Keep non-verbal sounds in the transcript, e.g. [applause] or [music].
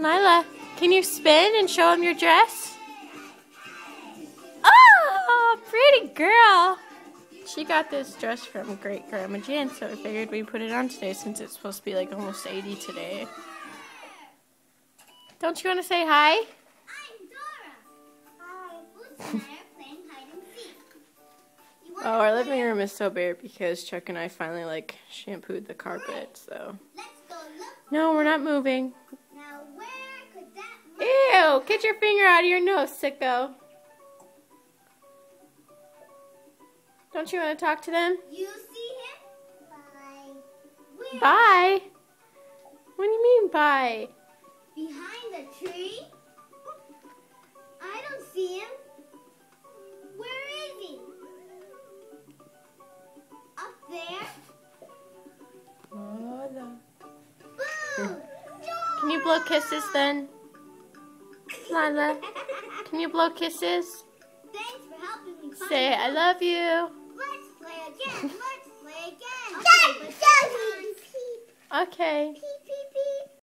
Leilah, can you spin and show him your dress? Oh, pretty girl. She got this dress from great grandma Jan, so I figured we'd put it on today since it's supposed to be like almost 80 today. Don't you want to say hi? I'm Dora. Hi. Who's [laughs] there playing hide and seek? You want Oh, our living room is so bare because Chuck and I finally like shampooed the carpet, so. Let's go look. No, we're not moving. Get your finger out of your nose, sicko. Don't you want to talk to them? You see him? Bye. Where? Bye. What do you mean bye? Behind the tree? I don't see him. Where is he? Up there? Boo! Can you blow kisses then? Leilah, can you blow kisses? Thanks for helping me Say I love you. Let's play again. Let's play again. Okay, but this time- Okay.